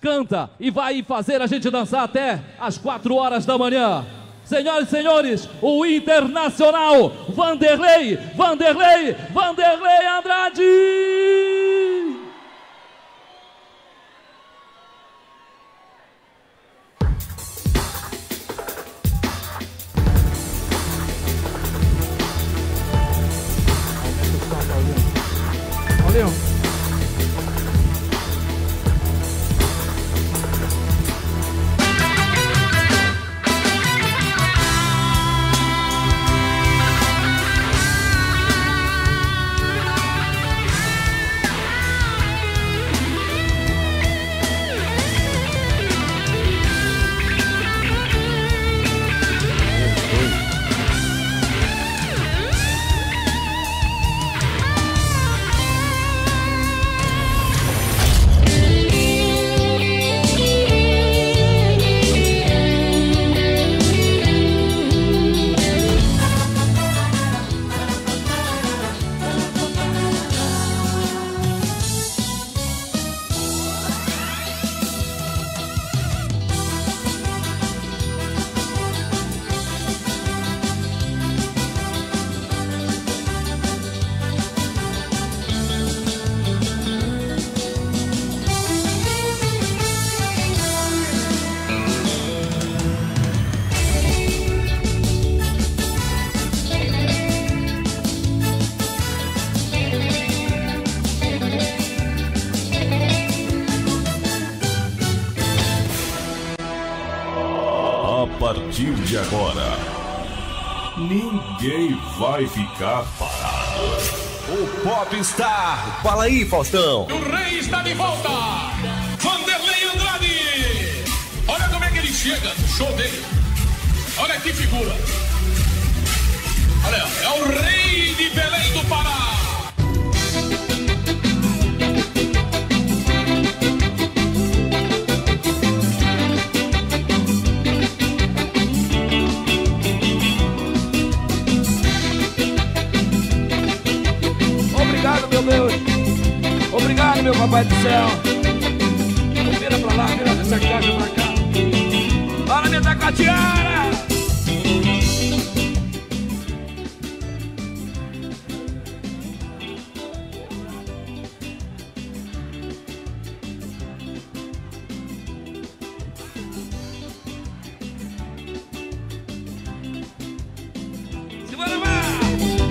canta e vai fazer a gente dançar até as quatro horas da manhã. Senhoras e senhores, o Internacional Vanderlei, Vanderlei, Vanderlei Andrade! Vai ficar parado. O Popstar. Fala aí, Faustão. O rei está de volta. Vanderlei Andrade. Olha como é que ele chega no show dele. Olha que figura. Olha, é o rei de Belém do Pará. Meu papai do céu. Vira pra lá, vira essa caixa pra cá. Bora me dar com a tiara.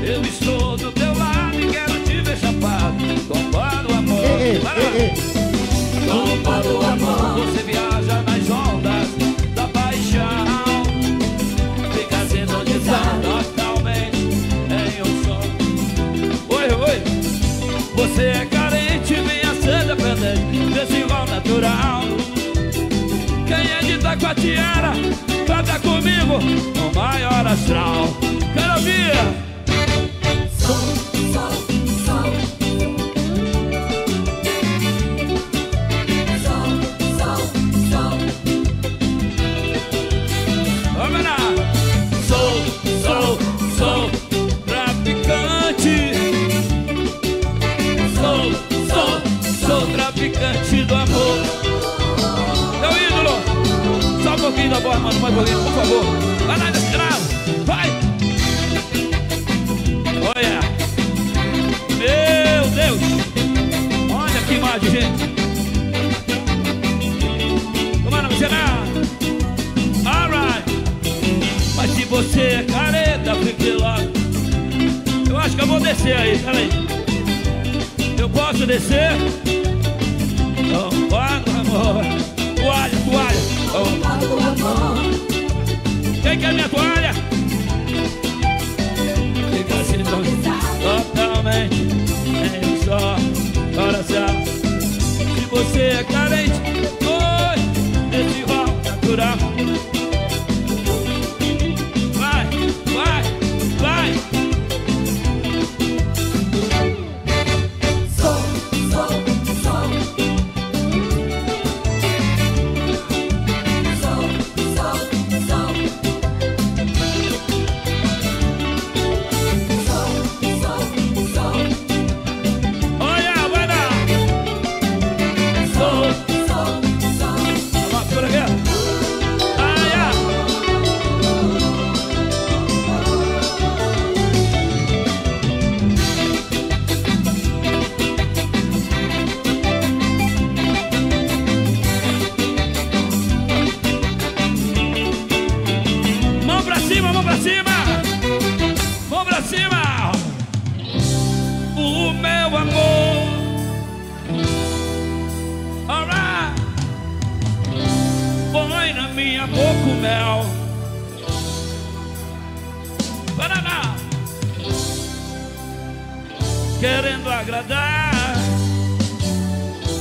Eu estou do teu Taquatiara Canta comigo no maior astral mano, um pouquinho, por favor. Vai lá nesse canal, vai! Olha! Meu Deus! Olha que imagem, gente! Toma na Alright! Mas se você é careta, fique lá. Eu acho que eu vou descer aí, peraí. Eu posso descer? Quem quer minha toalha? Querendo agradar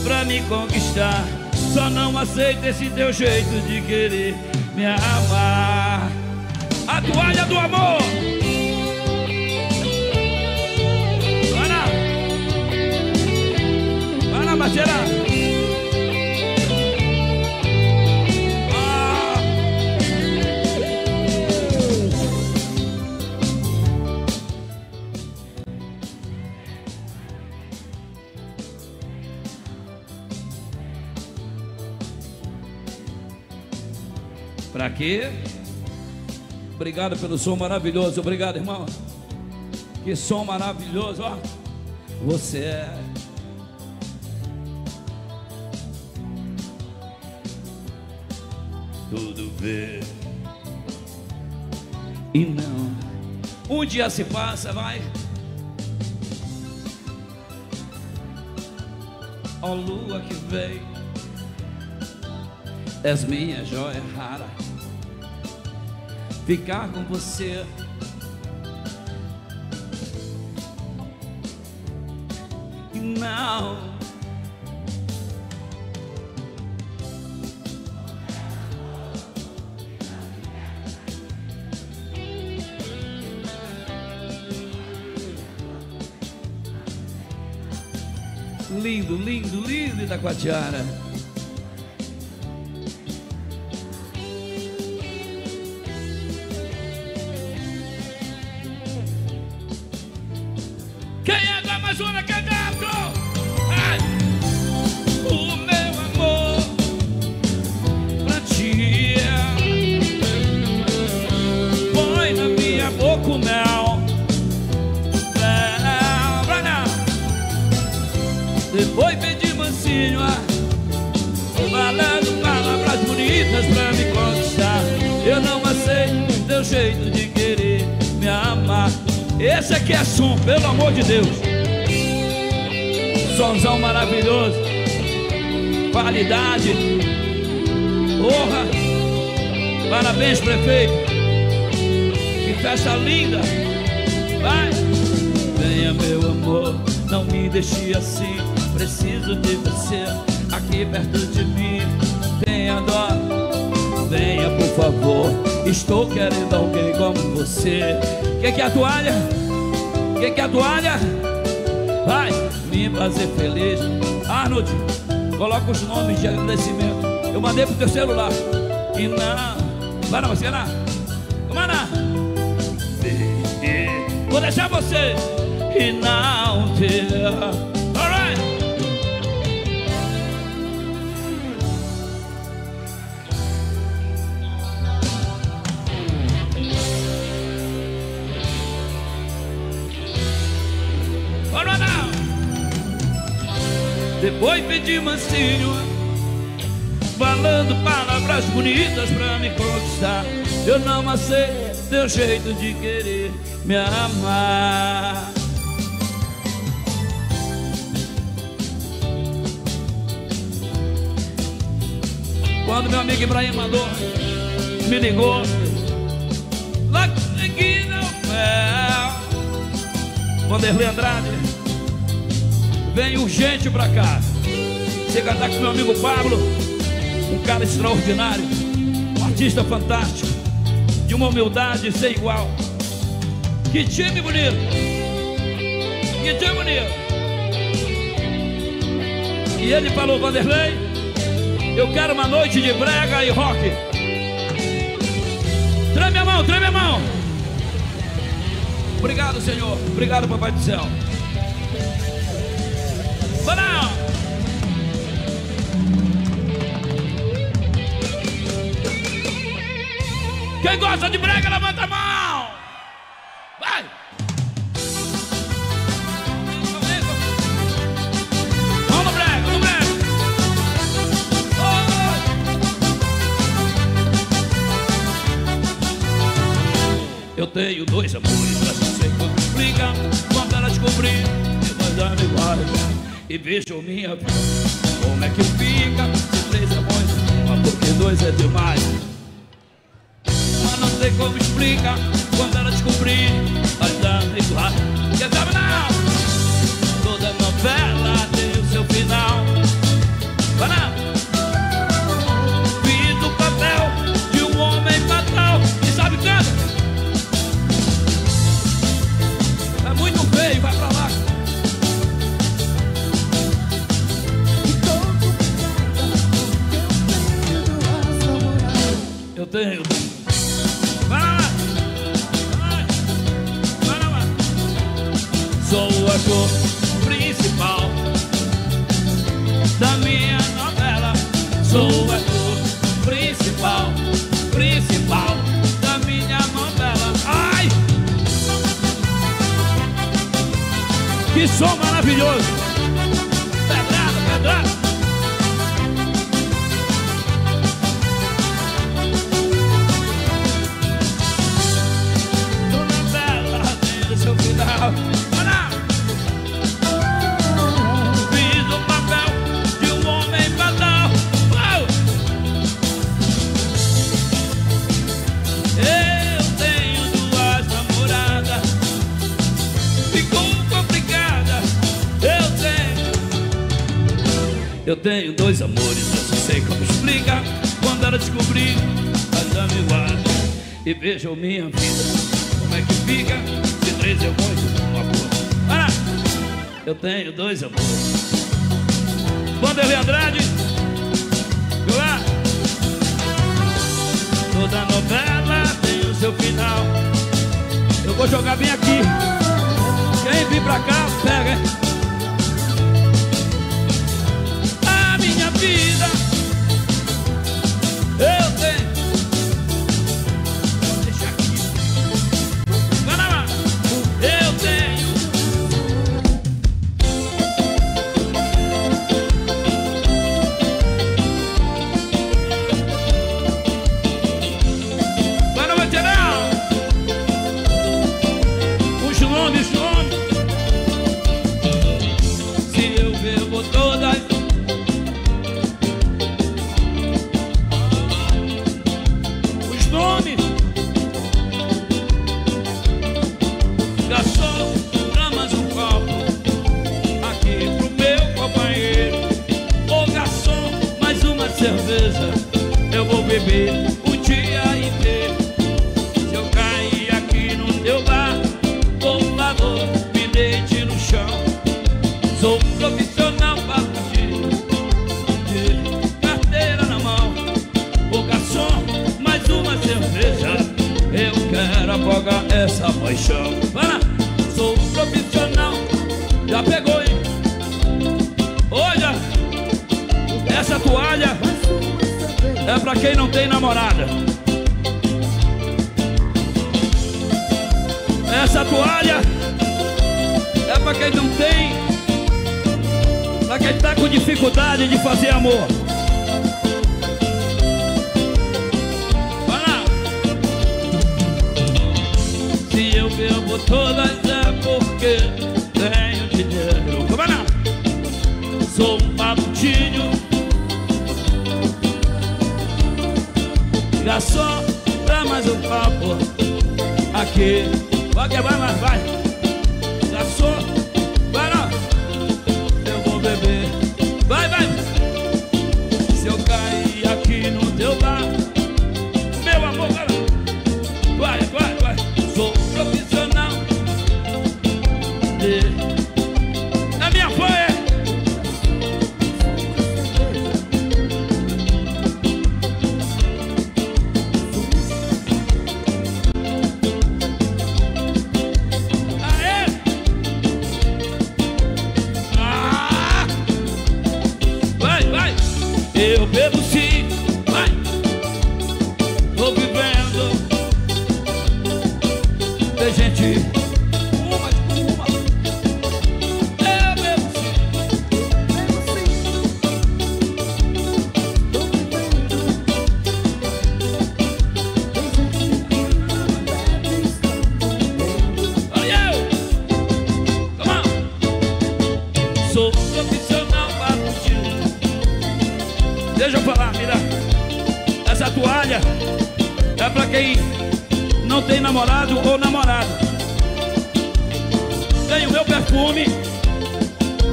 pra me conquistar. Só não aceito esse teu jeito de querer me amar. A toalha do amor. Pra quê? Obrigado pelo som maravilhoso. Obrigado, irmão. Que som maravilhoso, ó. Você é. Tudo bem. E não. Um dia se passa, vai. Ó lua que vem. És minha joia rara ficar com você. Não. Lindo, lindo, lindo Itacoatiara. Maravilhoso. Qualidade. Porra Parabéns, prefeito. Que festa linda. Vai. Venha, meu amor. Não me deixe assim. Preciso de você Aqui perto de mim. Tenha dó. Venha, por favor. Estou querendo alguém como você. Que que é a toalha? Que que é a toalha? Vai fazer feliz. Arnold, coloca os nomes de agradecimento. Eu mandei pro teu celular. E não Vai não, você Vamos lá Vou deixar você E não ter Depois pedi mansinho Falando palavras bonitas pra me conquistar. Eu não aceito teu jeito de querer me amar. Quando meu amigo Ibrahim mandou Me ligou Lá no pé Vanderlei Andrade Vem urgente pra cá. Você cantar com meu amigo Pablo Um cara extraordinário Um artista fantástico De uma humildade sem igual. Que time bonito! Que time bonito! E ele falou, Vanderlei Eu quero uma noite de brega e rock. Treme a mão, treme a mão! Obrigado, Senhor. Obrigado, Papai do Céu. Quem gosta de brega, levanta a mão! Vai! Vamos no brega, no brega! Oi! Eu tenho dois amores, mas não sei quando explica Quando ela descobrir, eu vou dar igual e vejo minha. Como é que fica se três é bom, mas porque dois é demais? Mas não sei como explica quando ela descobrir, mas dá meio tenho. Vai vai, vai vai. Sou o ator principal da minha vejam minha vida. Como é que fica? Se três eu muito um. Para! Eu tenho dois amores. Vanderlei Andrade, lá? Toda novela tem o seu final. Eu vou jogar bem aqui. Quem vir pra cá, pega, hein? bebo todas é porque tenho dinheiro. Como não? Sou um papotinho. Já só dá mais um papo aqui. Vai é vai, vai, vai. profissional. Deixa eu falar, mira. Essa toalha é pra quem não tem namorado ou namorada. Tem o meu perfume.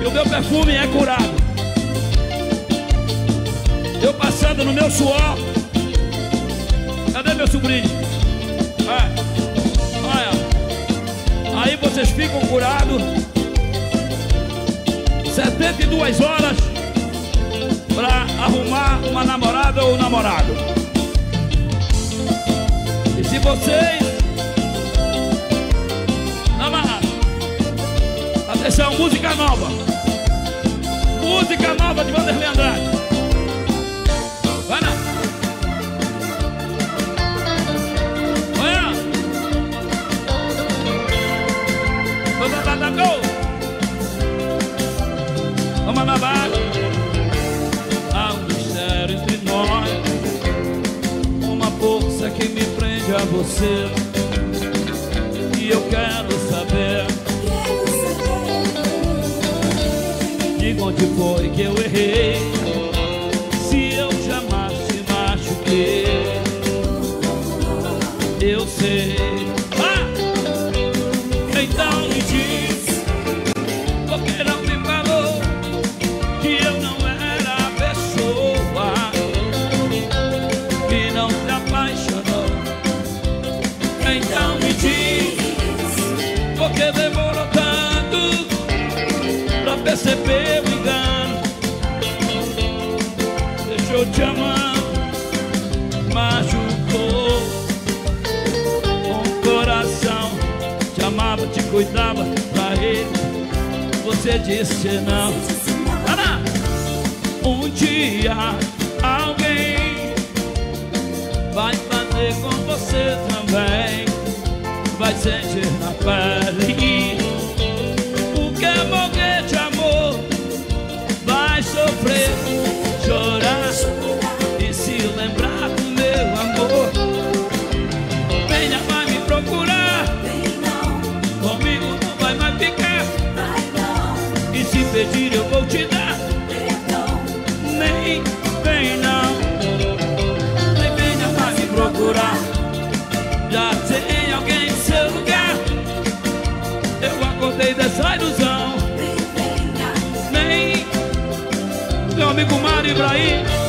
E o meu perfume é curado. Eu passando no meu suor. Cadê meu sobrinho? Vai. Olha. Aí vocês ficam curados. 72 horas para arrumar uma namorada ou um namorado. E se vocês atenção, música nova. Música nova de Vanderlei Andrade. Vai lá. Olha. Vamos lá, lá, Vamos lá, vai. Há um mistério entre nós. Uma força que me prende a você. E eu quero saber. De onde foi que eu errei? Se eu jamais te machuquei, eu sei. Cuidava pra ele. Você disse não. Um dia alguém vai fazer com você também. Vai sentir na pele Ibrahim.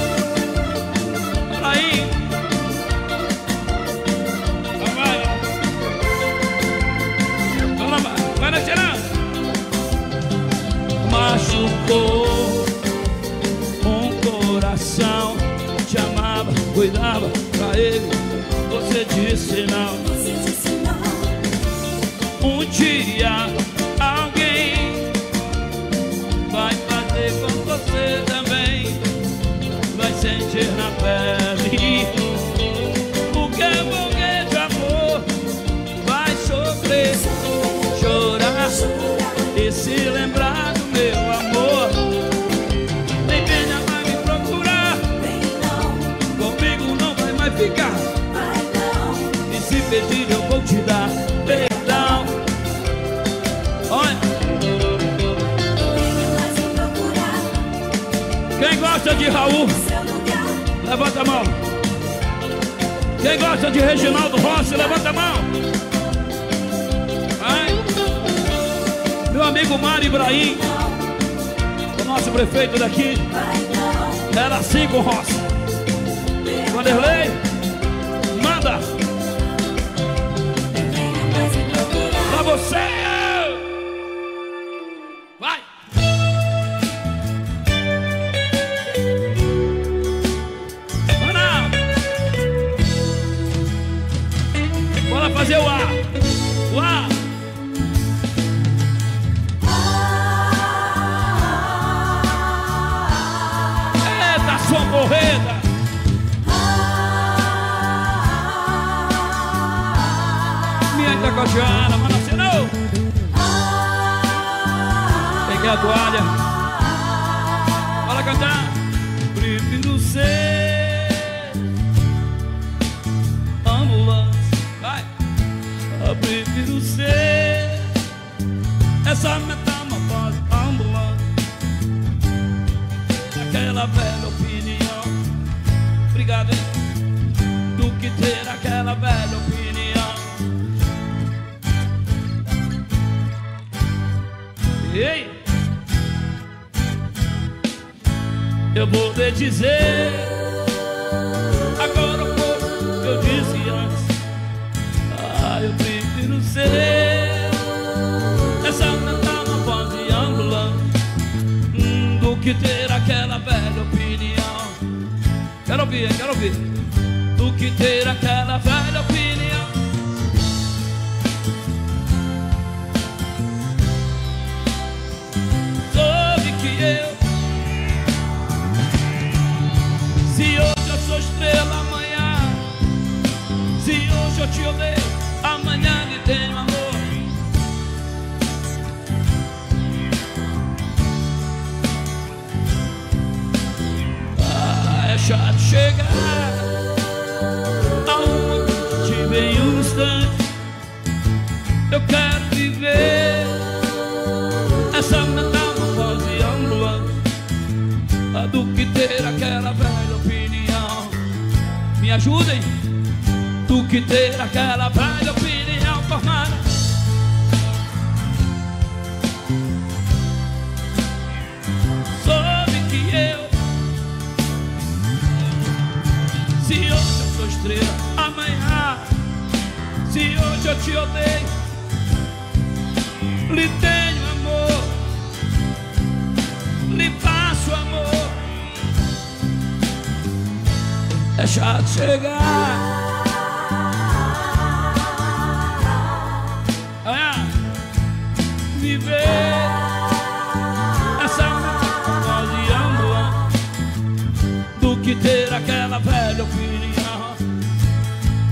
Aquela opinião.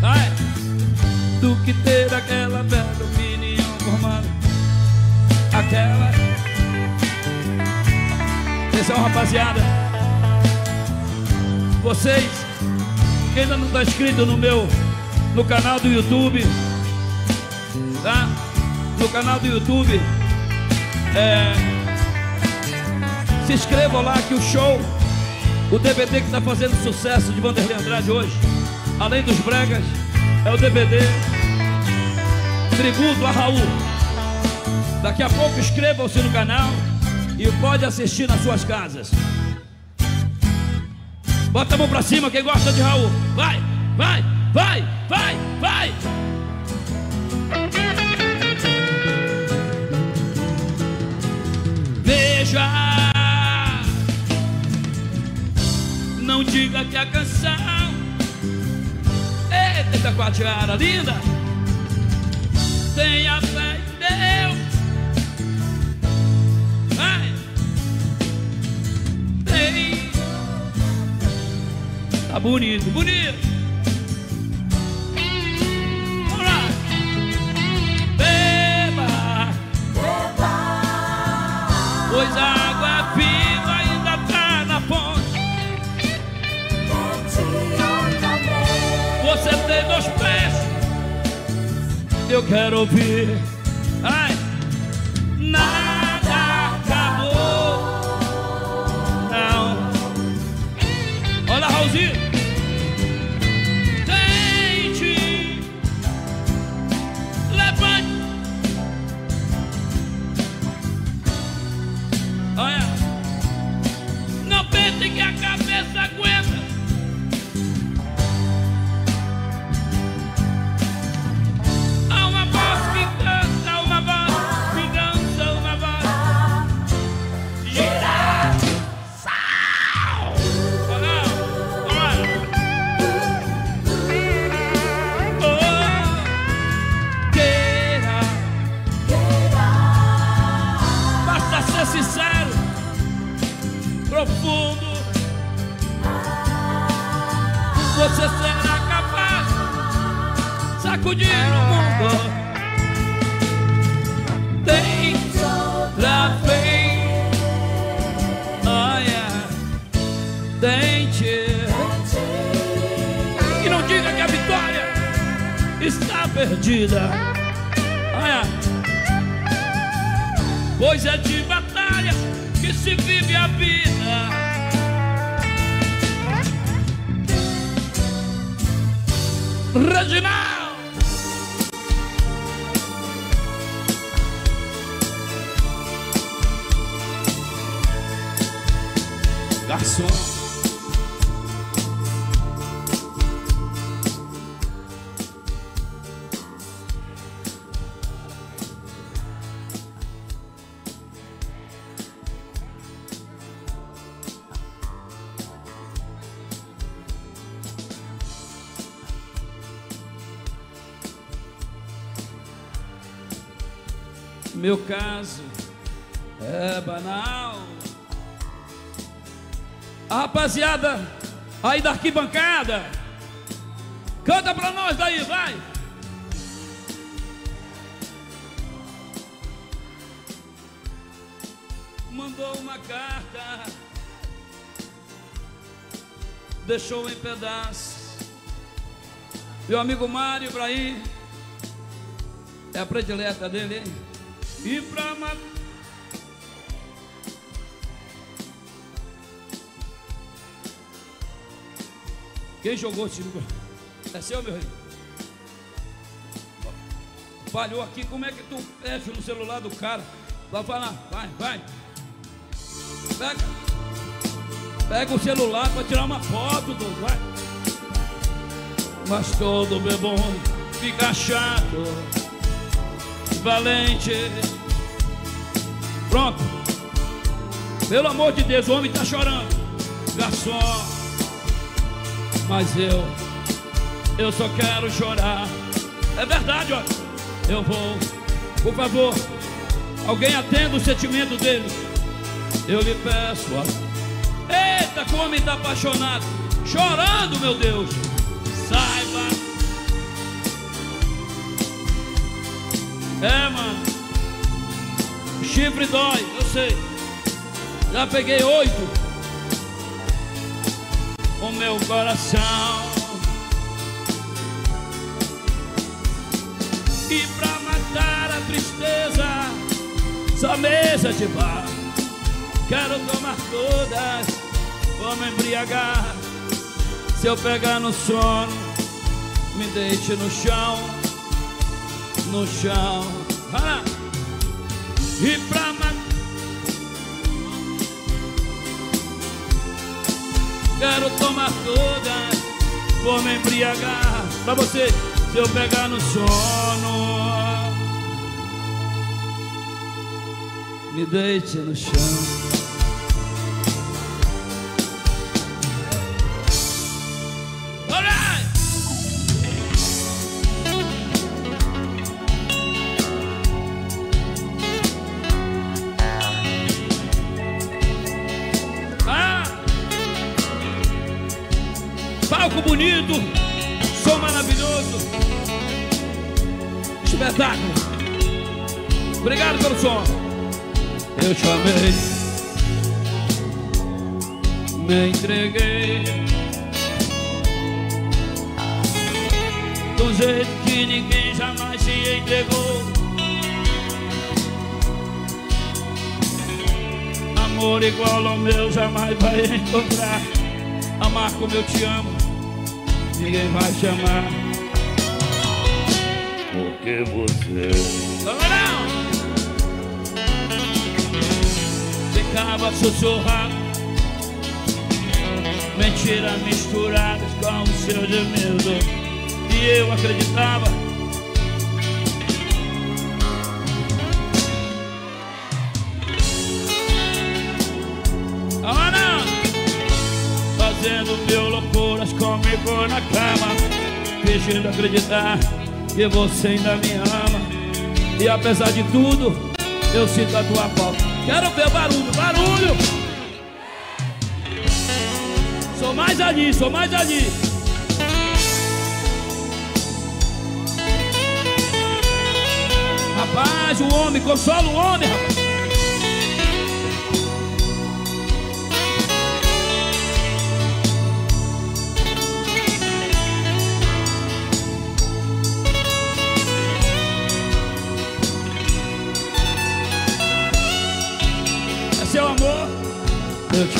Ai, do que ter aquela velha opinião formada. Aquela Atenção, rapaziada. Vocês que ainda não está inscrito no meu no canal do YouTube, tá? No canal do YouTube, é, se inscrevam lá que o show, o DVD que está fazendo sucesso de Vanderlei Andrade hoje, além dos bregas, é o DVD tributo a Raul. Daqui a pouco inscrevam-se no canal e pode assistir nas suas casas. Bota a mão pra cima quem gosta de Raul. Vai, vai, vai, vai, vai. Veja, não diga que a canção Eita, com a tiara linda Tenha fé em Deus Vai. Tem. Tá bonito, bonito. Lá. Beba. Pois a Eu quero ouvir. Perdida. Olha. Pois é de batalha que se vive a vida. Reginaldo! Garçom, meu caso é banal. A rapaziada aí da arquibancada, canta pra nós daí, vai. Mandou uma carta, deixou em pedaços. Meu amigo Mário Ibrahim, é a predileta dele, hein? E pra matar. Quem jogou esse número? É seu, meu rei? Falhou aqui, como é que tu fecha no celular do cara? Vai falar, vai, vai. Pega. Pega o celular para tirar uma foto, do, vai. Mas todo bebom fica chato, valente. Pronto. Pelo amor de Deus, o homem está chorando. Garçom. Mas eu, eu só quero chorar. É verdade, ó. Eu vou, por favor, alguém atenda o sentimento dele. Eu lhe peço, ó. Eita, como o homem está apaixonado. Chorando, meu Deus. É, mano. Chifre dói, eu sei. Já peguei oito o meu coração. E pra matar a tristeza, só mesa de bar. Quero tomar todas, vou me embriagar. Se eu pegar no sono, me deixe no chão, no chão. E pra Quero tomar todas, vou me embriagar. Pra você, se eu pegar no sono. Me deite no chão bonito, maravilhoso, espetáculo. Obrigado pelo som. Eu te amei, me entreguei. Do jeito que ninguém jamais se entregou. Amor igual ao meu jamais vai encontrar. Amar como eu te amo ninguém vai chamar. Porque você. Ficava sussurrado. Mentiras misturadas com o seu gemido. E eu acreditava. Loucuras comigo na cama Fingindo acreditar que você ainda me ama. E apesar de tudo, eu sinto a tua falta. Quero ver barulho, barulho! Sou mais ali, sou mais ali. Rapaz, o homem, consola o homem, rapaz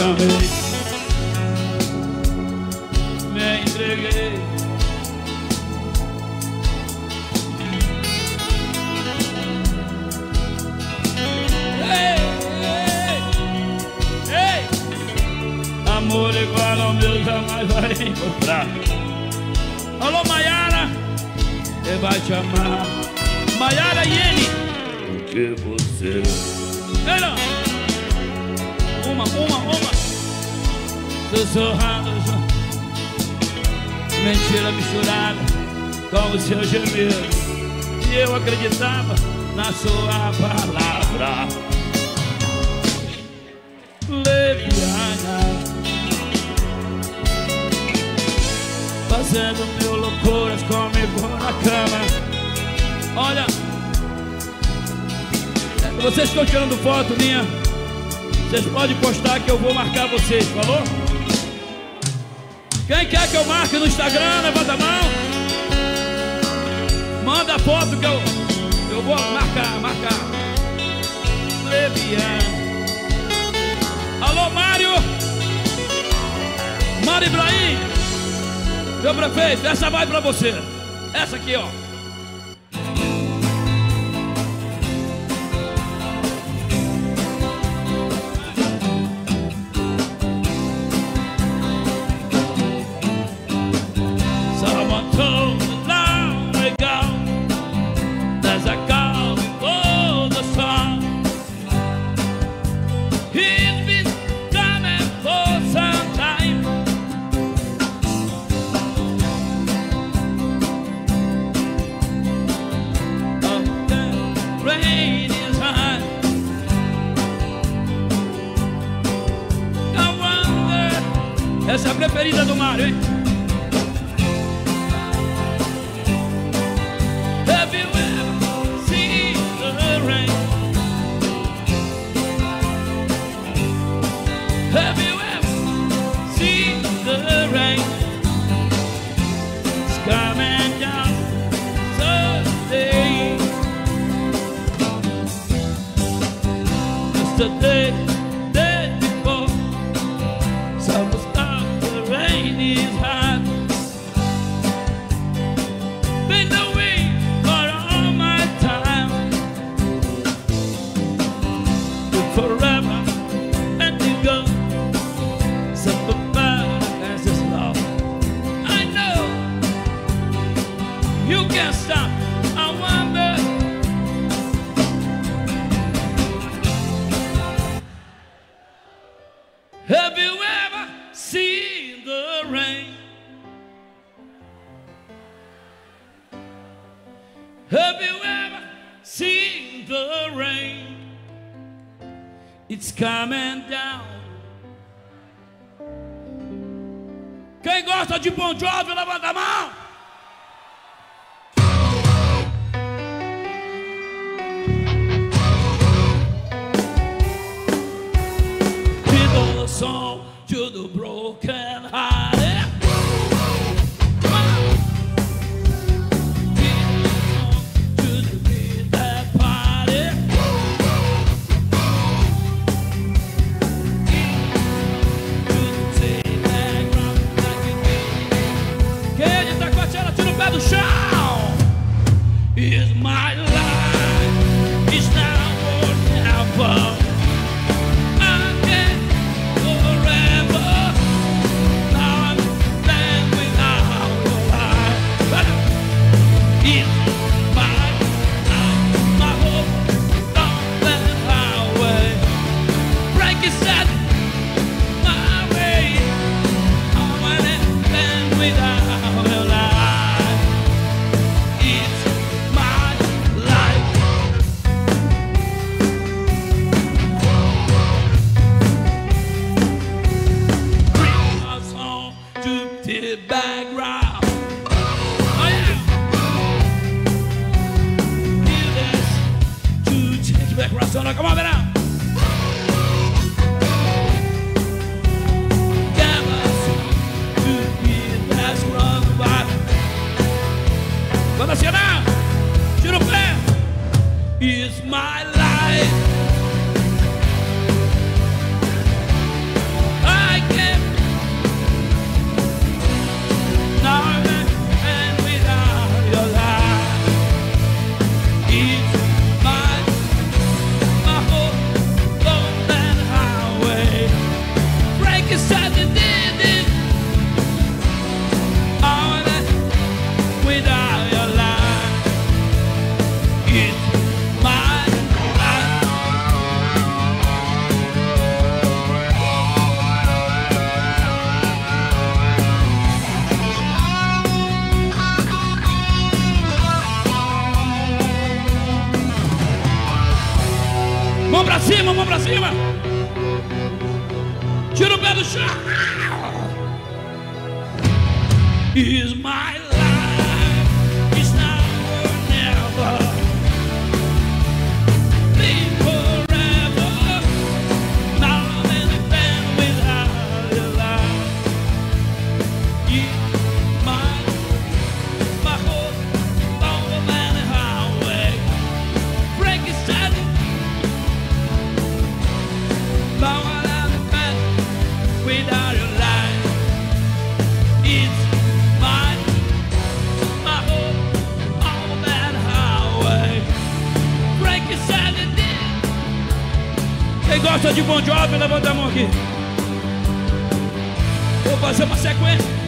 amei, me entreguei. Ei, ei, ei. Amor igual ao meu jamais vai encontrar. Alô, Maiara, ele vai te amar. Maiara e ele. Porque você. Ei, não uma, uma, uma. Sussurrando, mentira misturada com o seu gemido. E eu acreditava na sua palavra. Leviana, fazendo mil loucuras comigo na cama. Olha, vocês estão tirando foto minha. Vocês podem postar que eu vou marcar vocês, falou? Quem quer que eu marque no Instagram, levanta a mão. Manda a foto que eu, eu vou marcar, marcar. Leviano. Alô, Mário. Mário Ibrahim. Meu prefeito, essa vai pra você. Essa aqui, ó. Essa é a preferida do Mário, hein? Coming down. Quem gosta de Bon Jovi, levanta a mão. People a song to the broken Solo como verás. levanta a mão aqui. Vou fazer uma sequência.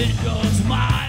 It goes my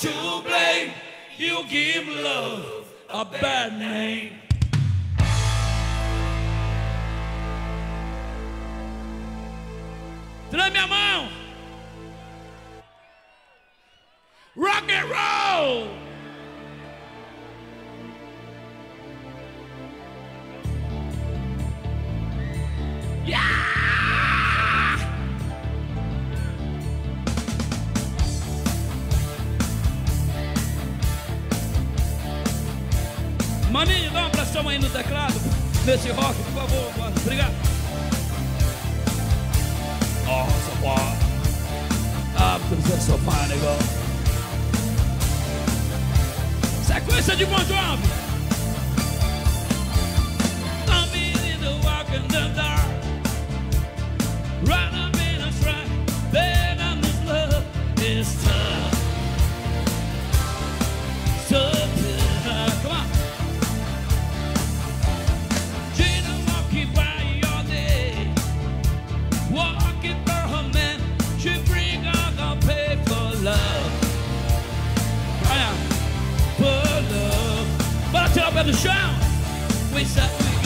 to blame. You give love a bad name. Treme a mão. Rock and roll. Exactly.